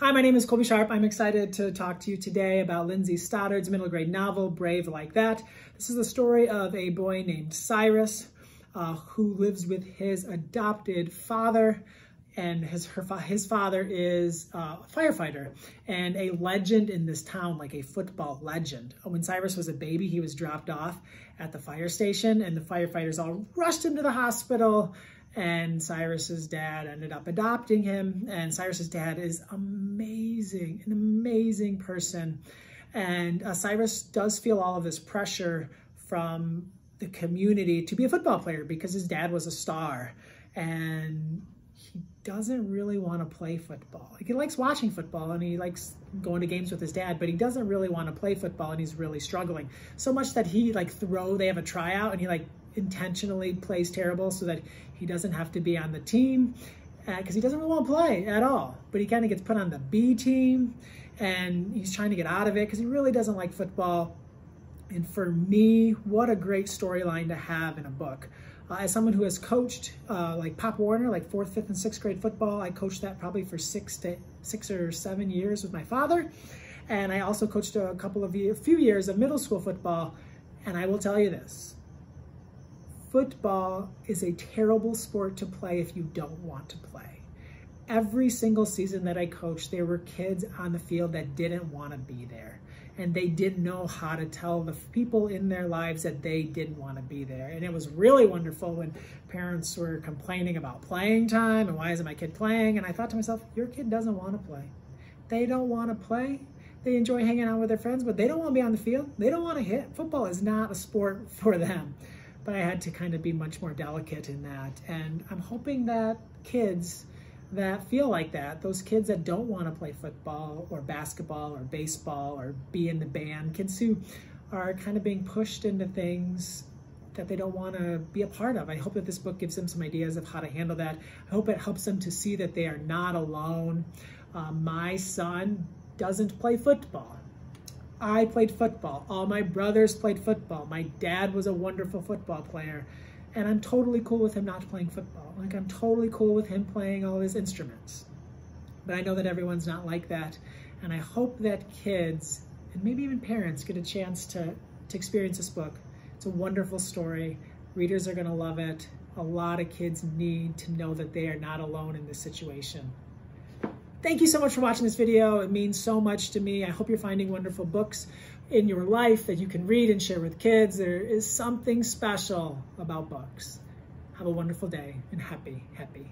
Hi, my name is Colby Sharp. I'm excited to talk to you today about Lindsey Stoddard's middle grade novel, Brave Like That. This is the story of a boy named Cyrus uh, who lives with his adopted father and his, her, his father is a firefighter and a legend in this town, like a football legend. When Cyrus was a baby, he was dropped off at the fire station and the firefighters all rushed him to the hospital and Cyrus's dad ended up adopting him and Cyrus's dad is amazing, an amazing person. And uh, Cyrus does feel all of this pressure from the community to be a football player because his dad was a star and he doesn't really want to play football. Like he likes watching football and he likes going to games with his dad, but he doesn't really want to play football and he's really struggling. So much that he like throw, they have a tryout and he like intentionally plays terrible so that he doesn't have to be on the team because uh, he doesn't really want to play at all. But he kind of gets put on the B team and he's trying to get out of it because he really doesn't like football. And for me, what a great storyline to have in a book. Uh, as someone who has coached uh, like Pop Warner, like fourth, fifth, and sixth grade football, I coached that probably for six to six or seven years with my father. And I also coached a couple of a few years of middle school football. And I will tell you this, football is a terrible sport to play if you don't want to play. Every single season that I coached, there were kids on the field that didn't want to be there and they didn't know how to tell the people in their lives that they didn't want to be there. And it was really wonderful when parents were complaining about playing time and why isn't my kid playing? And I thought to myself, your kid doesn't want to play. They don't want to play. They enjoy hanging out with their friends, but they don't want to be on the field. They don't want to hit. Football is not a sport for them. But I had to kind of be much more delicate in that. And I'm hoping that kids that feel like that, those kids that don't want to play football or basketball or baseball or be in the band, kids who are kind of being pushed into things that they don't want to be a part of. I hope that this book gives them some ideas of how to handle that. I hope it helps them to see that they are not alone. Uh, my son doesn't play football. I played football. All my brothers played football. My dad was a wonderful football player. And I'm totally cool with him not playing football. Like I'm totally cool with him playing all his instruments. But I know that everyone's not like that. And I hope that kids and maybe even parents get a chance to, to experience this book. It's a wonderful story. Readers are gonna love it. A lot of kids need to know that they are not alone in this situation. Thank you so much for watching this video. It means so much to me. I hope you're finding wonderful books in your life that you can read and share with kids. There is something special about books. Have a wonderful day and happy, happy.